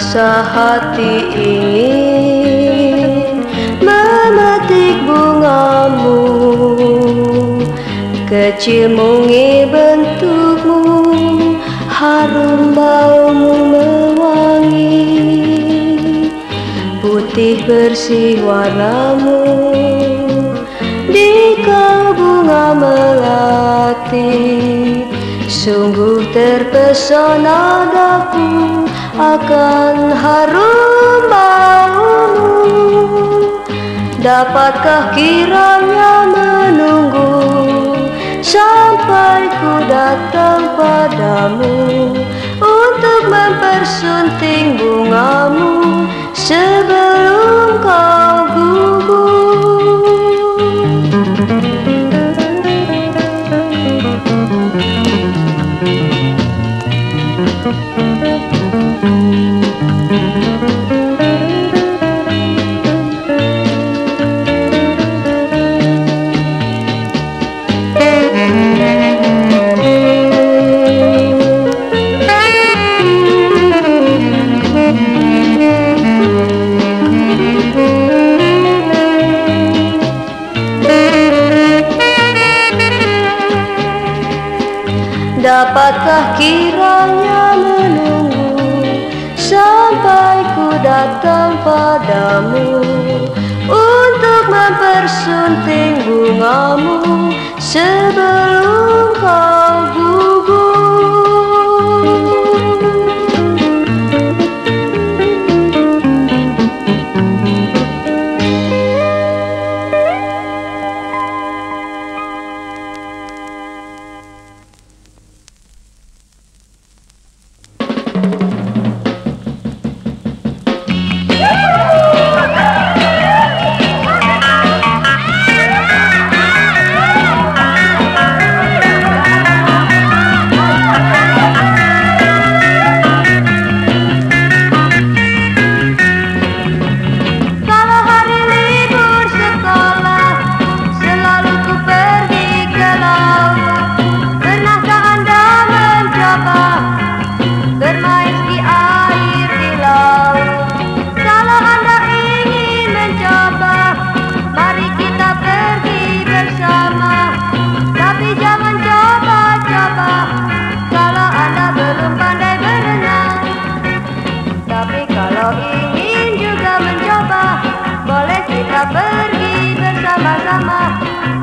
Rasa hati ingin memetik bungamu. Kecil mungi bentukmu Harum baumu mewangi. Putih bersih warnamu Di kau bunga melati. Sungguh terpesona daku akan harum baumu Dapatkah kiranya menunggu Sampai ku datang padamu Untuk mempersunting bungamu Sebelum kau gugur Dapatkah kiranya menunggu Sampai ku datang padamu? Untuk mempersunting bungamu Sebelum kau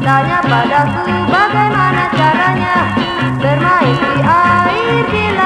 Tanya padaku bagaimana caranya Bermain di air di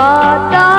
what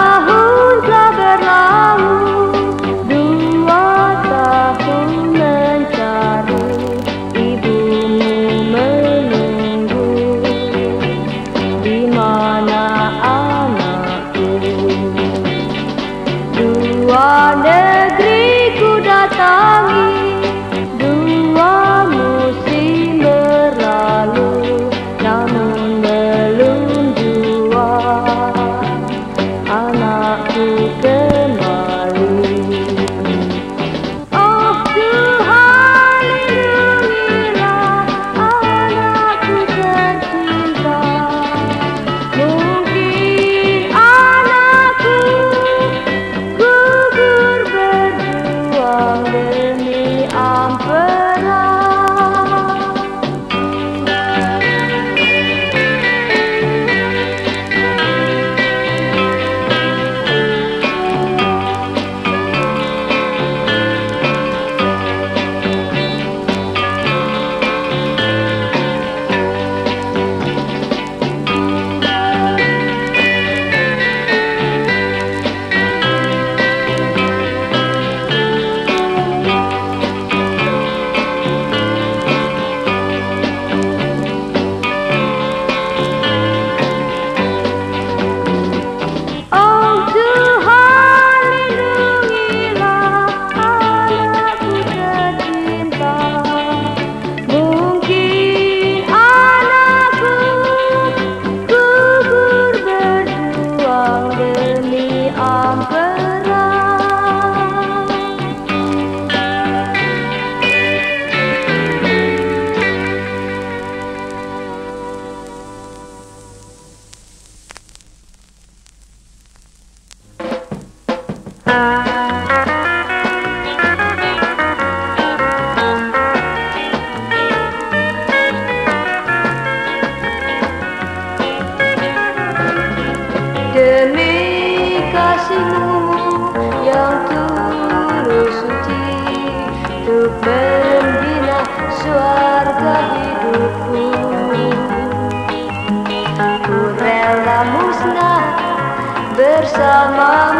summer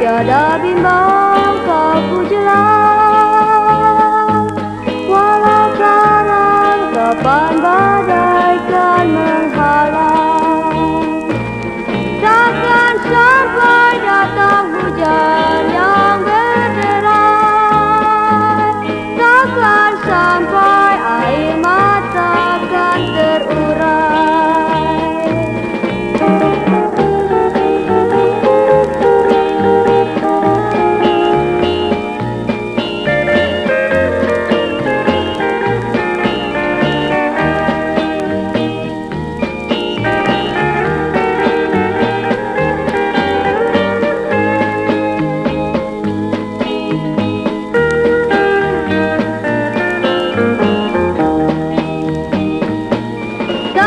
Tiada bin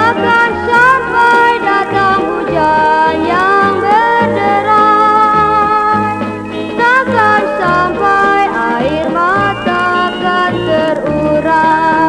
doakan sampai datang hujan yang berderai Takkan sampai air mata kan terurai.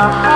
아하.